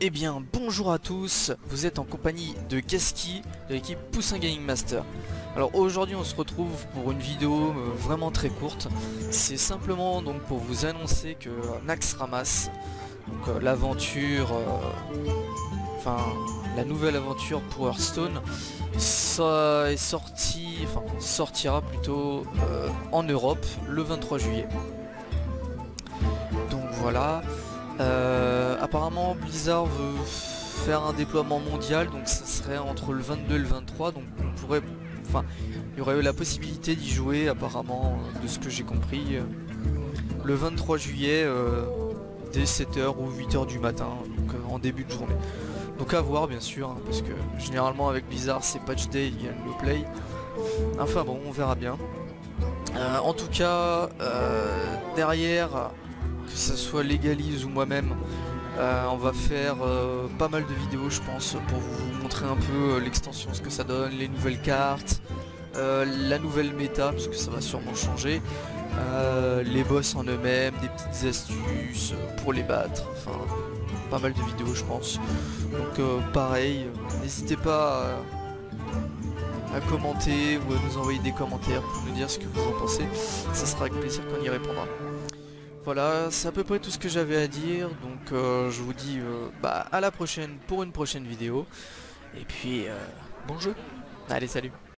Eh bien bonjour à tous, vous êtes en compagnie de Gaski de l'équipe Poussin Gaming Master. Alors aujourd'hui on se retrouve pour une vidéo euh, vraiment très courte. C'est simplement donc pour vous annoncer que Nax Ramas, donc euh, l'aventure, euh, enfin la nouvelle aventure pour Hearthstone, ça est sorti, enfin sortira plutôt en Europe le 23 juillet. Donc voilà. Euh, apparemment Blizzard veut faire un déploiement mondial donc ça serait entre le 22 et le 23 donc on pourrait enfin il y aurait eu la possibilité d'y jouer apparemment de ce que j'ai compris euh, le 23 juillet euh, dès 7h ou 8h du matin donc en début de journée. Donc à voir bien sûr hein, parce que généralement avec Blizzard c'est patch day il y a le play. Enfin bon on verra bien. En tout cas derrière que ce soit Légalise ou moi-même, euh, on va faire euh, pas mal de vidéos je pense pour vous montrer un peu euh, l'extension, ce que ça donne, les nouvelles cartes, la nouvelle méta parce que ça va sûrement changer, les boss en eux-mêmes, des petites astuces pour les battre, enfin pas mal de vidéos je pense. Donc pareil, n'hésitez pas à, commenter ou à nous envoyer des commentaires pour nous dire ce que vous en pensez, ça sera avec plaisir qu'on y répondra. Voilà, c'est à peu près tout ce que j'avais à dire, donc euh, je vous dis euh, bah, à la prochaine pour une prochaine vidéo, et puis euh, bon jeu, allez salut